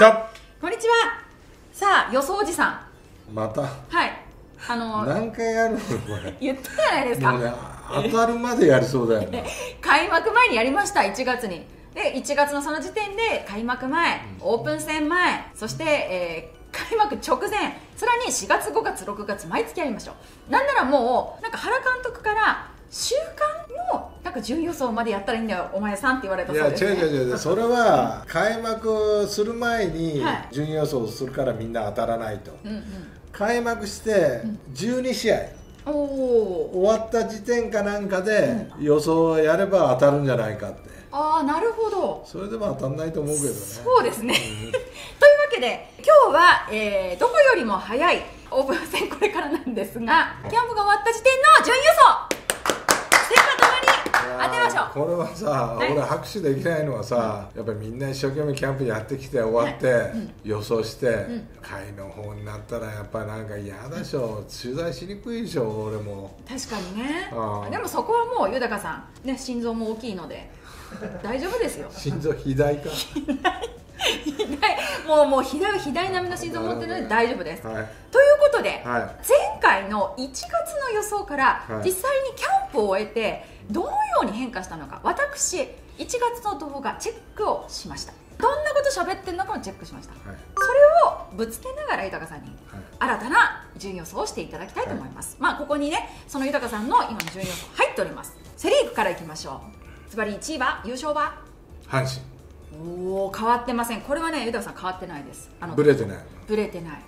こんにちは。さあ予想おじさん。また。はい。あの何回やるのこれ。言ったじゃないですか。ね当たるまでやりそうだよね。開幕前にやりました1月に。で1月のその時点で開幕前オープン戦前そして、えー開幕直前さらに4月5月6月毎月やりましょう。なんならもうなんか原監督から週間のなんか順予想までやったらいいんだよお前さんって言われたいやそうです、ね、違う違う違う。それは 開幕する前にはい。順位予想するからみんな当たらないと、うん開幕して12試合。うん終わった時点かなんかで予想をやれば当たるんじゃないかって。ああなるほど。それでも当たんないと思うけどね。そうですね、というわけで今日は、えーどこよりも早いオープン戦これからなんですがキャンプが終わった時点の順位予想当てましょう。これはさ、い。俺拍手できないのはさ、やっぱりみんな一生懸命キャンプやってきて終わって、予想して、会の方になったらやっぱなんか嫌だしょ、取材しにくいでしょ俺も。確かにね。でもそこはもう豊さん、ね、心臓も大きいので大丈夫ですよ。心臓肥大か？もうもう肥大肥大並みの心臓を持ってるので大丈夫です、はい。ということで、はい。前回の1月の予想からはい。実際にキャンプを終えてどのように変化したのか私1月の動画チェックをしました。どんなこと喋ってるのかもチェックしました。はい。それをぶつけながら豊さんにはい。新たな順予想をしていただきたいと思います、まあここにねその豊さんの今の順予想入っております。セ・リーグからいきましょう。つまり1位は優勝は？阪神。おお変わってません。これはね豊さん変わってないです。あのブレてない、はい。ブレてない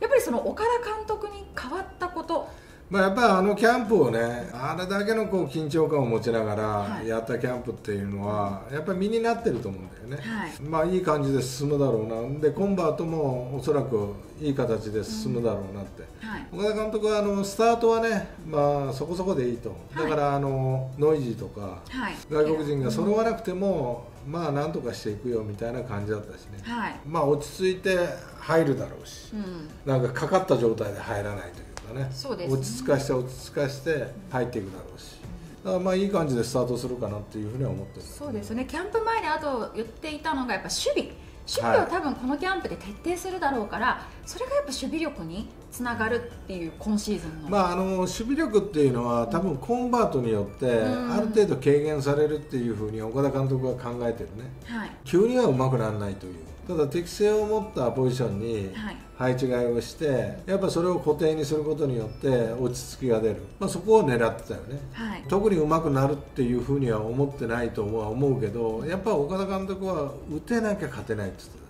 やっぱりその岡田監督に変わったこと。まあ、やっぱりあのキャンプをねあれだけのこう緊張感を持ちながはい。らやったキャンプっていうのはやっぱり身になってると思うんだよね、はい。まあいい感じで進むだろうな。でコンバートもおそらくいい形で進むだろうなって、はい。岡田監督はあのスタートはね、まあ、そこそこでいいと、だからあのノイジーとかはい。外国人が揃わなくても、まあなんとかしていくよみたいな感じだったしね、はい。まあ落ち着いて入るだろうし、うん。なんかかかった状態で入らないというかね。そうですね。落ち着かして落ち着かして入っていくだろうし。だからまあいい感じでスタートするかなっていうふうには思ってる。そうですね。キャンプ前にあと言っていたのがやっぱ守備。守備を多分このキャンプで徹底するだろうから、それがやっぱ守備力につながるっていう今シーズンの、まあ、あの守備力っていうのは多分コンバートによってうん。ある程度軽減されるっていうふうに岡田監督は考えてるね。はい。急には上手くならないという。ただ適性を持ったポジションにはい。配置換えをしてやっぱそれを固定にすることによって落ち着きが出る、まあ、そこを狙ってたよね。はい。特に上手くなるっていうふうには思ってないとは思うけどやっぱ岡田監督は打てなきゃ勝てないって言ってた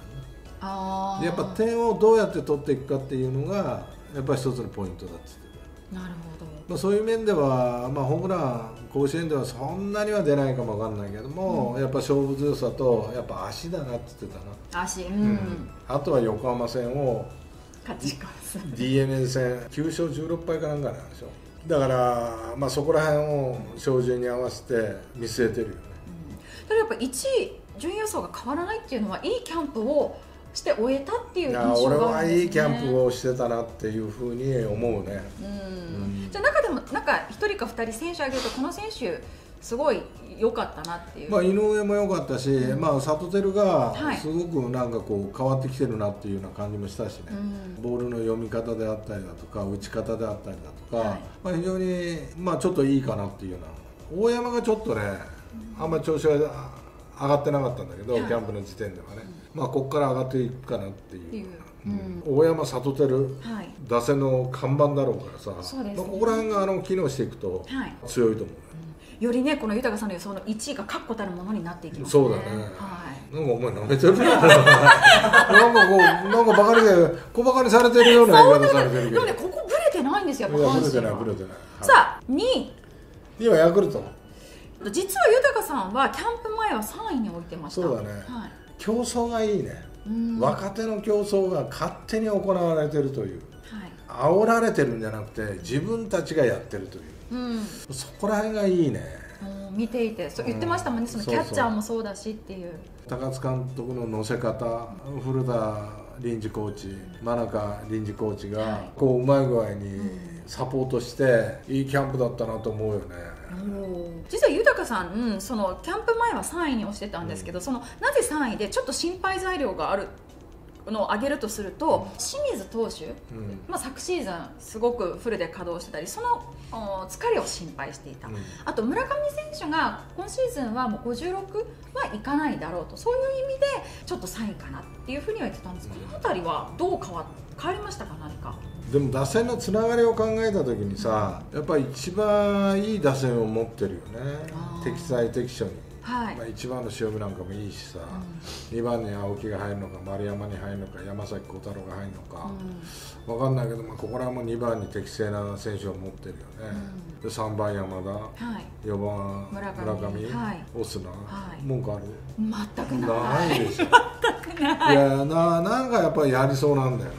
やっぱ点をどうやって取っていくかっていうのがやっぱり一つのポイントだって言ってたなるほど。まあ、そういう面では、まあ、ホームラン甲子園ではそんなには出ないかもわかんないけども、やっぱ勝負強さとやっぱ足だなって言ってたな、足うん、あとは横浜戦を勝ち越す。D n a 戦9勝16敗かなんかなんでしょだから、まあ、そこら辺を照準に合わせて見据えてるよね。ただやっぱ1位順位予想が変わらないっていうのはいいキャンプをして終えたっていう印象俺がね、はいいキャンプをしてたなっていうふうに思うね。うん。うん。じゃあ中でもなんか1人か2人選手挙げるとこの選手すごい良かったなっていう、まあ、井上も良かったし、まあ、里輝がはい。すごくなんかこう変わってきてるなっていうような感じもしたしね、うん。ボールの読み方であったりだとか打ち方であったりだとか、はい。まあ、非常に、まあ、ちょっといいかなっていうような。大山がちょっとねあんまり調子が上がってなかったんだけど、はい。キャンプの時点ではね、まあ、ここから上がっていくかなっていう。う、うん。うん。大山里輝はい。打線の看板だろうからさ、ねまあ、ここら辺があの機能していくとはい。強いと思う、よりねこの豊さんの予想の1位が確固たるものになっていきますそうだね。はい。なんかお前舐めてるな。なんかこうなんかバカにで小バカにされてるような言い方されてるけど。でもねここブレてないんですよいやブレてないブレてない、はい。さあ2位今ヤクルト。実は豊さんはキャンプ前は3位に置いてました。そうだね。はい競争がいいね、うん。若手の競争が勝手に行われてるという。はい。煽られてるんじゃなくて自分たちがやってるという。うん。そこら辺がいいね。もう見ていて。そう言ってましたもんね、そのキャッチャーもそうだしっていう。高津監督の乗せ方古田臨時コーチ真中臨時コーチが、はい。こううまい具合にサポートしていいキャンプだったなと思うよね、実は豊さん、うんそのキャンプ前は3位に推してたんですけど、そのなぜ3位でちょっと心配材料があるのを挙げるとすると清水投手、うん。まあ、昨シーズンすごくフルで稼働してたりそのお疲れを心配していた、うん。あと村上選手が今シーズンはもう56はいかないだろうとそういう意味でちょっと3位かなっていうふうには言ってたんです。この辺りはどう変わ変わりましたか？何かでも打線のつながりを考えた時にさやっぱり一番いい打線を持ってるよね。適材適所に、はい、まあ、1番の塩見なんかもいいしさ、2番に青木が入るのか丸山に入るのか山崎幸太郎が入るのか、分かんないけど、まあ、ここら辺も2番に適正な選手を持ってるよね、で3番山田はい。4番村村上上、はい。オスナ、はい。文句ある？全くない。ないでしょ。い。やななんかやっぱりやりそうなんだよね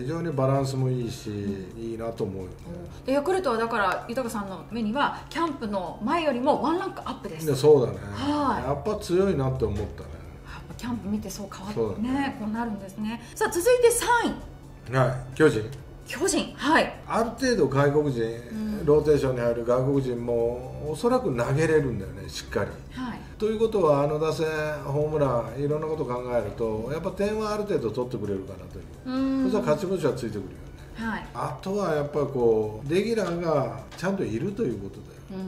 非常にバランスもいいし、いいなと思うよね。でヤクルトはだから豊さんの目にはキャンプの前よりもワンランクアップです。そうだね、はい。やっぱ強いなって思ったね。やっぱキャンプ見てそう変わってね。こうなるんですね。さあ続いて3位。はい。巨人巨人はい。ある程度外国人、ん。ローテーションに入る外国人もおそらく投げれるんだよねしっかり。はい。ということはあの打線ホームランいろんなこと考えるとやっぱ点はある程度取ってくれるかなという。そしたら勝ち星はついてくるよね。はい。あとはやっぱりこうレギュラーがちゃんといるということだよ。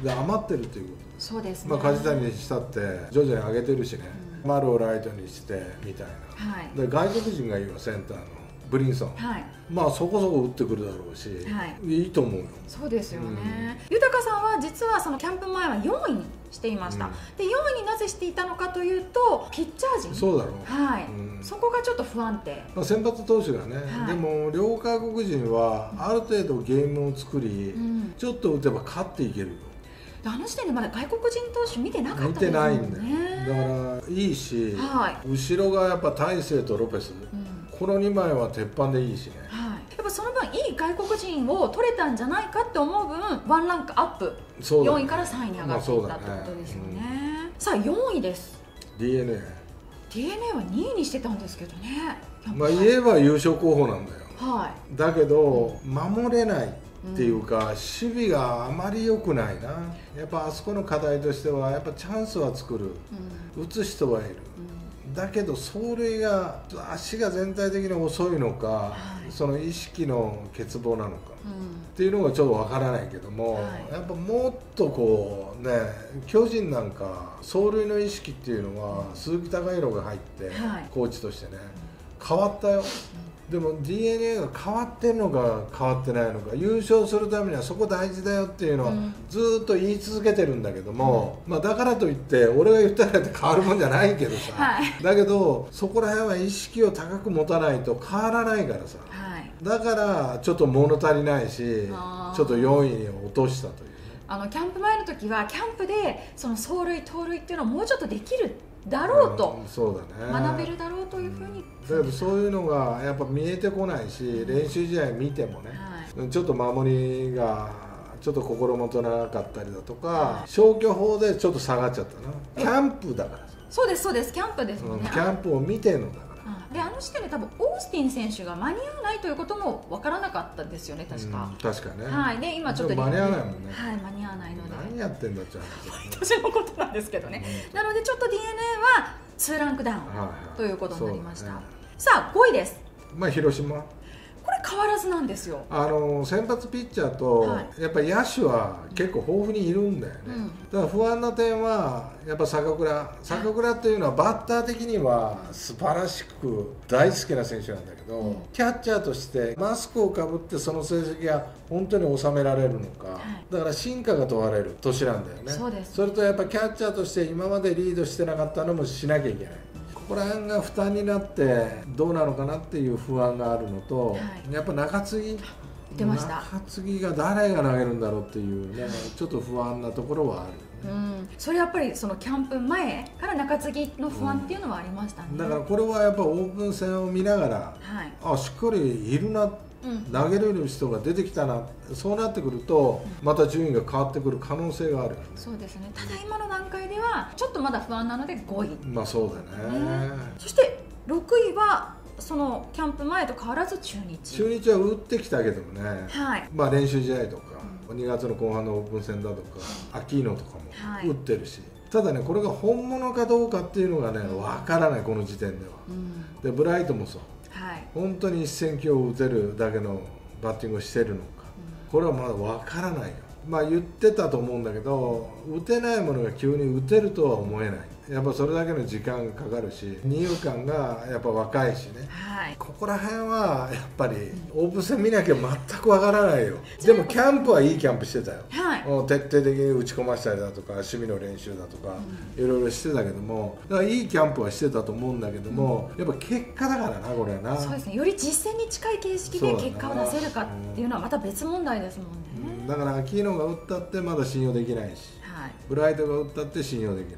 うん。で余ってるということそうですね。まあ、梶谷にしたって徐々に上げてるしね、丸をライトにしてみたいな、はい。で外国人がいいよセンターのブリンソン、はい。まあそこそこ打ってくるだろうし、はい。いと思うよ。そうですよね、豊さんは実はそのキャンプ前は4位にしていました、うん。で4位になぜしていたのかというとピッチャー陣。そうだろう、はい、うん。そこがちょっと不安定。まあ、先発投手がね、はい。でも両外国人はある程度ゲームを作り、うん。ちょっと打てば勝っていけるよ。であの時点でまだ外国人投手見てなかった見ですもてないんだよ、ねだからいいし、はい。後ろがやっぱ大勢とロペス、うんこの2枚は鉄板でいいしね。はい、やっぱその分いい外国人を取れたんじゃないかって思う分ワンランクアップ。そうだね。4位から3位に上がっていったってことですよね,、さあ4位です。D n a d n a は2位にしてたんですけどね。まあ言えば優勝候補なんだよ。はい。だけど守れないっていうか、守備があまり良くないな。やっぱあそこの課題としてはやっぱチャンスは作る。うん。打つ人はいるだけど走塁が足が全体的に遅いのか、はい。その意識の欠乏なのかうんっていうのがちょっとわからないけども、はいやっぱもっとこうね巨人なんか走塁の意識っていうのは鈴木貴弘が入って、はい。コーチとしてね変わったよ、でも d n a が変わってるのか変わってないのか優勝するためにはそこ大事だよっていうのはうん。ずーっと言い続けてるんだけども、まあ、だからといって俺が言ったからって変わるもんじゃないけどさ、はい。だけどそこら辺は意識を高く持たないと変わらないからさはい。だからちょっと物足りないしちょっと4位に落としたというね。あのキャンプ前の時はキャンプでその走塁盗塁っていうのをもうちょっとできるだろうと。うんそうだね。学べるだろうというふうに、だけどそういうのがやっぱ見えてこないし練習試合見てもね、はい。ちょっと守りがちょっと心もとなかったりだとか、はい消去法でちょっと下がっちゃったな。キャンプだからさ、そうですそうです。キャンプですもうんキャンプを見てんのだからあであの時点で多分オースティン選手が間に合わないということも分からなかったですよね確か、うん確かね、はい。で今ちょっと間に合わないもんね。はい間に合わないので。何やってんだって話だよ。ね年のことなんですけどね、なのでちょっと d n a は2ランクダウンということになりました、さあ5位です。まあ広島これ変わらずなんですよ。あの先発ピッチャーと、はい。やっぱり野手は結構豊富にいるんだよね、うん。だから不安な点はやっぱ坂倉。坂倉っていうのはバッター的には素晴らしく大好きな選手なんだけど、うん。キャッチャーとしてマスクをかぶってその成績が本当に収められるのか、い。だから進化が問われる年なんだよね。それとやっぱキャッチャーとして今までリードしてなかったのもしなきゃいけないここら辺が負担になってどうなのかなっていう不安があるのと、はい。やっぱ中継ぎ出ました。中継ぎが誰が投げるんだろうっていうねちょっと不安なところはあるうん、それやっぱりそのキャンプ前から中継ぎの不安っていうのはありましたね、だからこれはやっぱオープン戦を見ながらはい、あしっかりいるなうん、投げれる人が出てきたなそうなってくるとまた順位が変わってくる可能性がある。よねそうですね。ただ今の段階ではちょっとまだ不安なので5位、まあそうだね。そして6位はそのキャンプ前と変わらず中日。中日は打ってきたけどもね。はい、まあ練習試合とか2月の後半のオープン戦だとかアキーノとかはい。も打ってるし、ただねこれが本物かどうかっていうのがね分からないこの時点では。うん。でブライトもそう。はい本当に一戦級を打てるだけのバッティングをしてるのか。これはまだ分からないよ。まあ言ってたと思うんだけど打てないものが急に打てるとは思えないやっぱそれだけの時間がかかるし二遊間がやっぱ若いしね。はい。ここら辺はやっぱりオープン戦見なきゃ全くわからないよ。でもキャンプはいいキャンプしてたよ。はい。もう徹底的に打ち込ましたりだとか趣味の練習だとかいろいろしてたけども。だからいいキャンプはしてたと思うんだけどもやっぱ結果だからなこれはな。そうですね。より実践に近い形式で結果を出せるかっていうのはまた別問題ですもんね、うん。だからアキーノが打ったってまだ信用できないし。はい。ブライトが打ったって信用できない、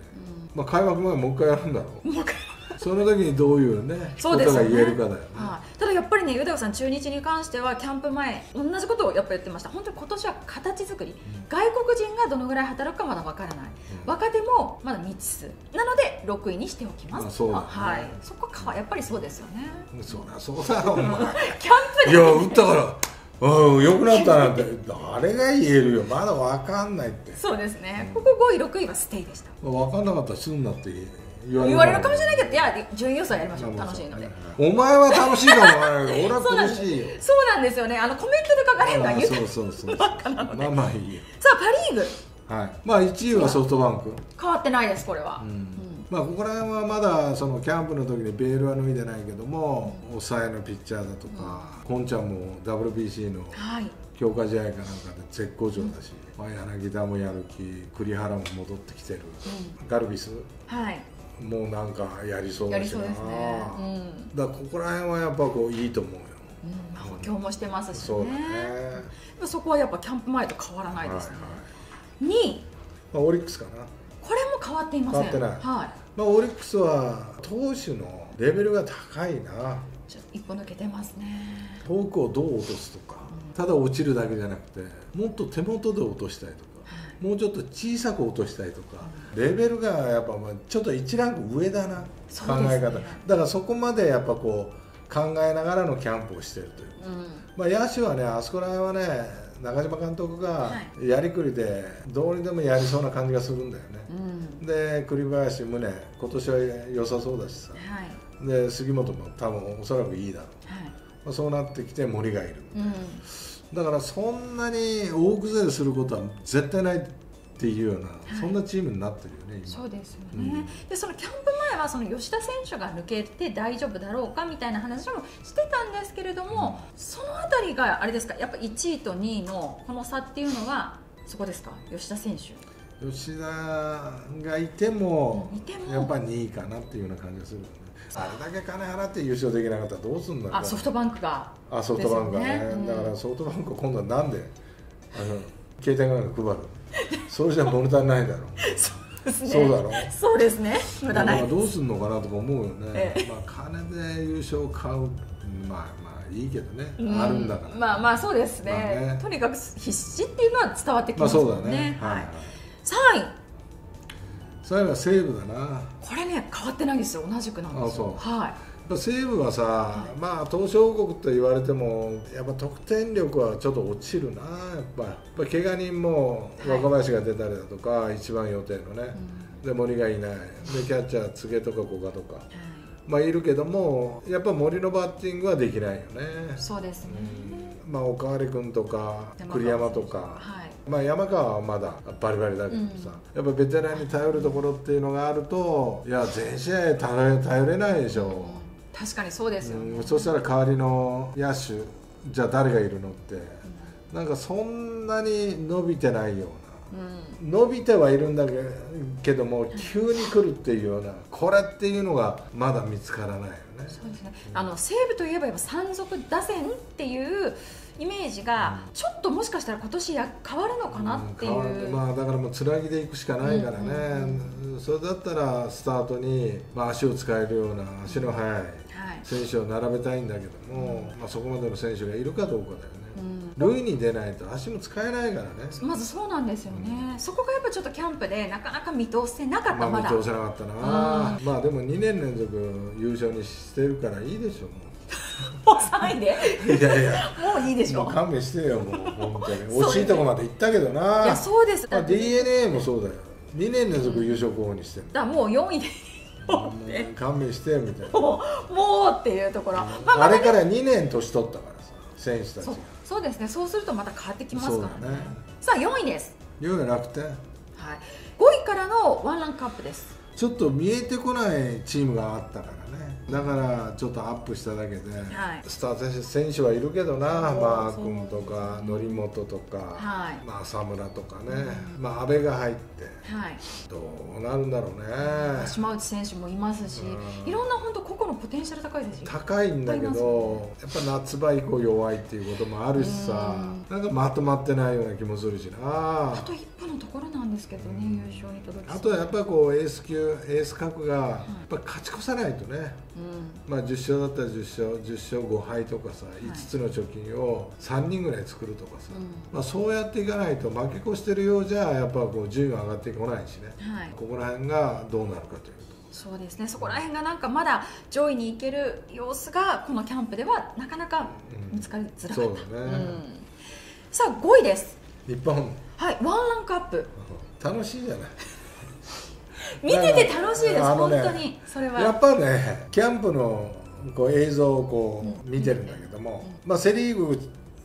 まあ開幕前もう一回やるんだろう。もう一回。その時にどういうねそうですよね。ことが言えるかだよね、はい、ただやっぱりね、ユダヨさん、中日に関してはキャンプ前、同じことをやっぱ言ってました、本当に今年は形作り、外国人がどのぐらい働くかまだわからない、若手もまだ未知数、なので6位にしておきます、まあそうだね。はい、そこか。やっぱりそうですよね、そりゃそうだろお前。キャンプいや打ったからうん良くなったなんて。誰が言えるよ。まだ分かんないって。そうですね、ここ5位、6位はステイでした。分かんなかったらすんなって言われる。かもしれないけど、いや、順位予想やりましょう、まあ楽しいので。お前は楽しいかも 俺は苦しいよ。そうなんですよね、あのコメントで書かれるのはあユダそうそうそうばっかなので。まあまあいいよ。さあ、パ・リーグ、はい。まあ1位はソフトバンク。変わってないです、これは。うんまあ、ここら辺はまだそのキャンプの時にベールは脱いでないけども抑えのピッチャーだとか、こんちゃんも WBC のはい。強化試合かなんかで絶好調だし、まあ、柳田もやる気栗原も戻ってきてる、ガルビスはい、もうなんかやりそうだしな。ね。うん。だここら辺はやっぱこういいと思うよ。補強もしてますしね。そうだね。そこはやっぱキャンプ前と変わらないですね、2位。まあ、オリックスかな、変わっていません。変わってない。はい。まあ、オリックスは投手のレベルが高いな。ちょっと一歩抜けてますね。フォークをどう落とすとかただ落ちるだけじゃなくてもっと手元で落としたいとかもうちょっと小さく落としたいとかレベルがやっぱまあちょっと1ランク上だな、ね。考え方。だからそこまでやっぱこう考えながらのキャンプをしてるといううん。まあ、野手はね、あそこら辺はね、中島監督がはやりくりで、どうにでもやりそうな感じがするんだよね。うん。で、栗林、宗、今年は良さそうだしさ、はい。で杉本も多分おそらくいいだろう、はい。まあ、そうなってきて森がいる、うん。だからそんなに大崩れすることは絶対ないっていうような、そんなチームになってるよね、今。そうですよね、うん。でそのキャンプ前はその吉田選手が抜けて大丈夫だろうかみたいな話もしてたんですけれども、そのあたりがあれですか？やっぱ1位と2位のこの差っていうのはそこですか？吉田選手。吉田がいてもうんいても。やっぱり2位かなっていうような感じがするよね。あれだけ金払って優勝できなかったらどうすんだろうあソフトバンクがあソフトバンクがね。ね。うん。だからソフトバンクは今度はなんであの携帯なんか配るそれじゃ物足りないだろそうですね。そうだろそうですね。無駄ない。どうすんのかなとか思うよね、えまあ金で優勝を買うまあまあいいけどね、うん。あるんだから。まあまあそうですね,、まあね。とにかく必死っていうのは伝わってきまあますもそうんだね。はい。はい、3位。最後は西武だな。やこれね変わってないんですよ。同じくなんですよ。あそはい西武はさ、まあ東証王国と言われてもやっぱ得点力はちょっと落ちるな。やっぱやっぱ怪我人もはい。若林が出たりだとか、一番予定のね、で森がいない。でキャッチャー柘植とか古賀とか。まあいるけどもやっぱ森のバッティングはできないよね、そうですね、まあおかわり君とか栗山とか、はい。まあ、山川はまだバリバリだけどさ、やっぱベテランに頼るところっていうのがあるといや全試合頼れ頼れないでしょ、確かにそうですよ、うんそしたら代わりの野手じゃあ誰がいるのって、なんかそんなに伸びてないようんうな伸びてはいるんだけけども急に来るっていうようなこれっていうのがまだ見つからないよね。そうですね、あの西武といえばやっぱ山賊打線っていうイメージがちょっともしかしたら今年や変わるのかなっていう、変わってまあだからもうつなぎでいくしかないからね、それだったらスタートに、まあ、足を使えるような足の速い選手を並べたいんだけども、まあ、そこまでの選手がいるかどうかだよね、うん、塁に出ないと足も使えないからね、まずそうなんですよね、そこがやっぱちょっとキャンプでなかなか見通せなかった、まあ見通せなかったな、まあでも2年連続優勝にしてるからいいでしょもう。3位で？いやいや。もういいでしょもう勘弁してよもう本当に。惜しいとこまで行ったけどな。いやそうです。まあ、d n a もそうだよ。2年連続優勝候補にしてる。だもう4位でもう勘弁してよみたいな。もうもうっていうところ、まあ、あれから2年年取ったからさ選手たちそう。がそうですね。そうするとまた変わってきますからね。ね。さあ4位です、4位楽天はい、5位からのワンランクアップです。ちょっと見えてこないチームがあったから。ねだからちょっとアップしただけで、はい。スター選手選手はいるけどなマー君とか則本とか、はい。まあ、浅村とかね、まあ、阿部が入ってはい。どうなるんだろうね。島内選手もいますしうん。いろんな本当個々のポテンシャル高いですよ高いんだけどやっぱ夏場以降弱いっていうこともあるしさなんかまとまってないような気もするしな。あと一歩のところなんですけどね、優勝に届きあとはやっぱりこうエース級エース格がやっぱ勝ち越さないとね、うん。まあ、10勝だったら10勝10勝5敗とかさ5つの貯金を3人ぐらい作るとかさ、うん。まあ、そうやっていかないと負け越してるようじゃやっぱこう順位が上がってこないしね、はい。ここら辺がどうなるかというそうですね。そこら辺がなんかまだ上位に行ける様子がこのキャンプではなかなか見つかりづらかった、そうだね。ん。さあ5位です。と日本。はい。ワンランクアップ。楽しいじゃない見てて楽しいです、ね本当に。それは。やっぱねキャンプのこう映像をこう見てるんだけども、まあ、セ・リーグ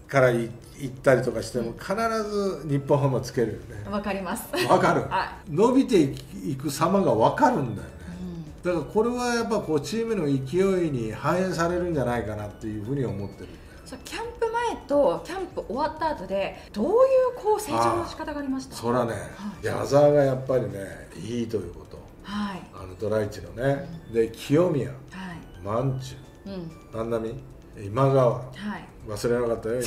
からい行ったりとかしても必ず日本ハムつけるよね。わかります。わかる。は伸びていく様がわかるんだよね。だからこれはやっぱこうチームの勢いに反映されるんじゃないかなっていうふうに思ってるそうキャンプ前とキャンプ終わった後でどういうこう成長の仕方がありました？そらねはい。矢沢がやっぱりねいいということ。はい。あのドライチのね。で清宮。はい。万中う。ん。万波今川。はい。忘れなかったよ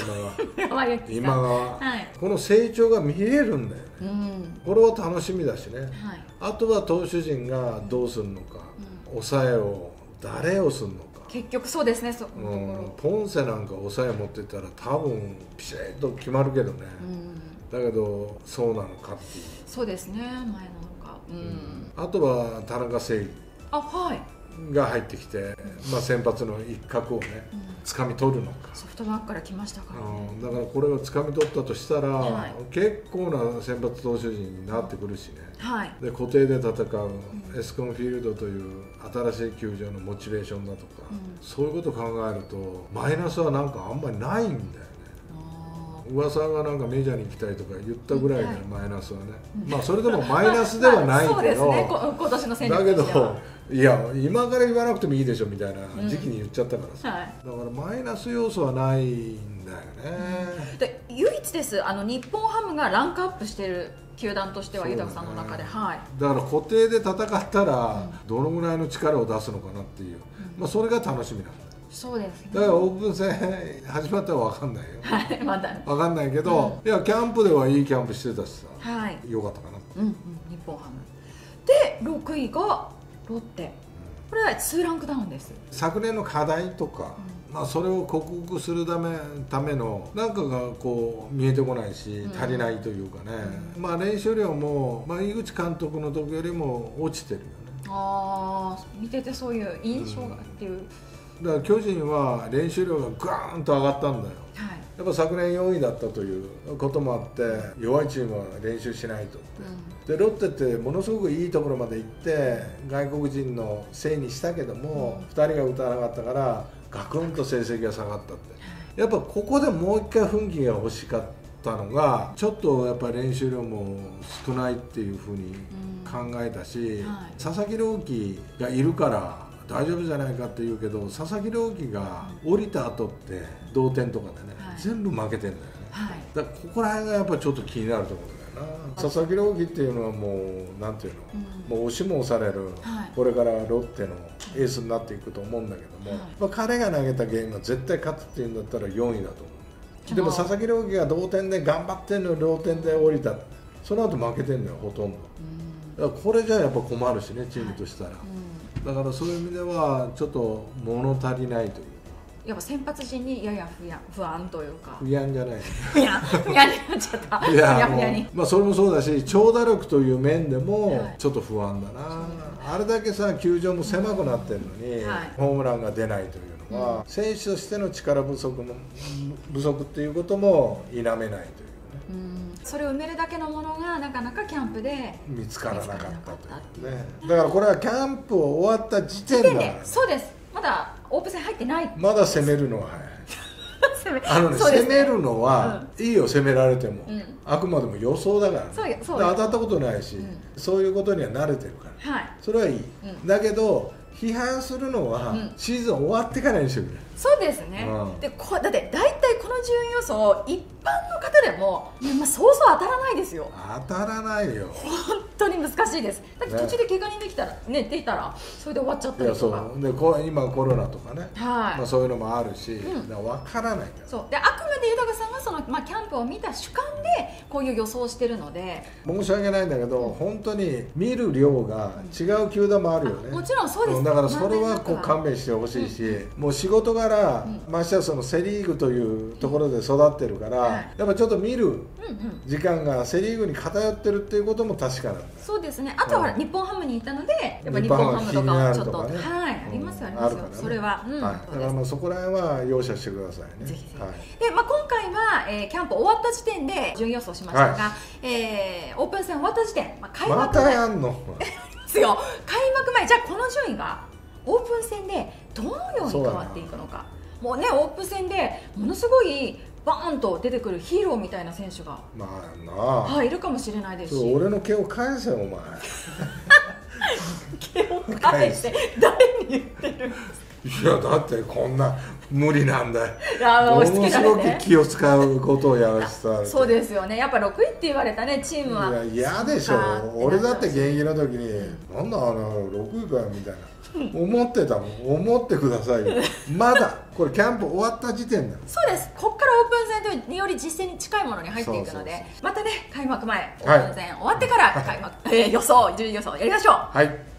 今川。今川、はい。この成長が見れるんだよね。うん。これは楽しみだしね。はい。あとは投手陣がどうするのか、抑えを誰をするのか、結局そうですねそうんこ、ポンセなんか抑え持ってたら多分ピシッと決まるけどね、ろうん。だけどそうなのかっていう、そうですね前なのか。うん。あとは田中正義あはいが入ってきて、まあ、先発の一角をね掴み取るのか、ソフトバンクから来ましたからね。うん。だからこれを掴み取ったとしたら、はい。結構な先発投手陣になってくるしね。はい。で固定で戦う、エスコンフィールドという新しい球場のモチベーションだとか、うん。そういうことを考えるとマイナスはなんかあんまりないんだよ噂がなんかメジャーに行きたいとか言ったぐらいで、はい。マイナスはね、まあそれでもマイナスではないけど、ですね。こ今年の戦だけどいや今から言わなくてもいいでしょみたいな時期に言っちゃったからさ、はい。だからマイナス要素はないんだよね、で唯一です。あの日本ハムがランクアップしている球団としては豊さんの中で、はい。だから固定で戦ったらどのぐらいの力を出すのかなっていう、まあ、それが楽しみなんだよそうですね。だからオープン戦始まったら分かんないよ。はい。まだ。分かんないけど、いやキャンプではいいキャンプしてたしさ。はい。よかったかな。うんうん。日本ハム。で6位がロッテ。これは2ランクダウンです。昨年の課題とか、まあ、それを克服するためためのなんかがこう見えてこないし足りないというかね、まあ、練習量も、まあ、井口監督の時よりも落ちてるよね。ああ見ててそういう印象がっていう、だから巨人は練習量がガーンと上がったんだよ。はいやっぱ昨年4位だったということもあって弱いチームは練習しないとって、でロッテってものすごくいいところまで行って外国人のせいにしたけども、2人が打たなかったからガクンと成績が下がったって。やっぱここでもう一回奮起が欲しかったのがちょっとやっぱり練習量も少ないっていうふうに考えたし、はい。佐々木朗希がいるから大丈夫じゃないかって言うけど佐々木朗希が降りた後って同点とかでね、はい。全部負けてんだよね。はい。だからここら辺がやっぱりちょっと気になるところだよな。佐々木朗希っていうのはもうなんていうの、もう押しも押される、はい。これからロッテのエースになっていくと思うんだけども、はい。まあ、彼が投げたゲームは絶対勝つっていうんだったら4位だと思うでも佐々木朗希が同点で頑張ってんのに同点で降りたその後負けてんのよほとんど。だからこれじゃやっぱ困るしねチームとしたら、だからそういう意味ではちょっと物足りないというか。やっぱ先発陣にやや不安不安というか。不安じゃない。不安不安になっちゃった。いやふやふやに。まあ、それもそうだし長打力という面でもはい。ちょっと不安だな、あれだけさ球場も狭くなってるのに、はい。ホームランが出ないというののは、選手としての力不足も不足っていうことも否めないという。ねうん。それを埋めるだけのものがなかなかキャンプで見つからなかったというね。だからこれはキャンプ終わった時点でそうです。まだオープン戦入ってない。まだ攻めるのは早い。攻めあのねそうです攻めるのは、いいよ攻められても、うん。あくまでも予想だから、そうよそうよで当たったことないし、うん。そういうことには慣れてるから。はい。それはいい、うん。だけど批判するのは、うん。シーズン終わってからにしてくれ。そうですね、うん。でこだって大体この順位予想一般の方でも、まあ、そうそう当たらないですよ。当たらないよ。本当に難しいです。だって途中で怪我人できたらねできたらそれで終わっちゃったりとか。う。でこ今コロナとかね、はい、まあ、そういうのもあるし、ん。だから分からないんだよそう。であくまで豊さんがその、まあ、キャンプを見た主観でこういう予想をしてるので。申し訳ないんだけど、本当に見る量が違う球団もあるよね、あもちろんそうですんだからそれはこう勘弁してほしいし、もう仕事柄、ましてやそのセ・リーグというところで育ってるから、はい。やっぱちょっと見る時間がセ・リーグに偏ってるっていうことも確かなんそうですね。あとはうん。日本ハムにいたのでやっぱ日日本本ハムとかハム気になはちょっとはい。ありますよありますよ、それは、うん。はい、だからまあそこら辺は容赦してくださいね。ぜひぜひ。はい。で、まあ、今回は、えーキャンプ終わった時点で順位予想しましたが、はえーオープン戦終わった時点、まあ、開ま幕前たやんの？ですよ。開幕前じゃあこの順位がオープン戦でどのように変わっていくのか。もうねオープン戦でものすごいバーンと出てくるヒーローみたいな選手が、まあなあ、はい、いるかもしれないですし。俺の毛を返せお前。毛を返して誰に言ってるんですいやだってこんな無理なんだ。よものすごく気を使うことをやらせたそうですよね。やっぱ6位って言われたねチームは。いや嫌でしょ俺だって現役の時になんだあの6位かよみたいな。思ってたもん。思ってくださいよ。まだこれキャンプ終わった時点だ。そうです。ここからオープン戦とにより実践に近いものに入っていくのでまたね開幕前オープン戦終わってから 開幕、えー予想順位予想やりましょう。はい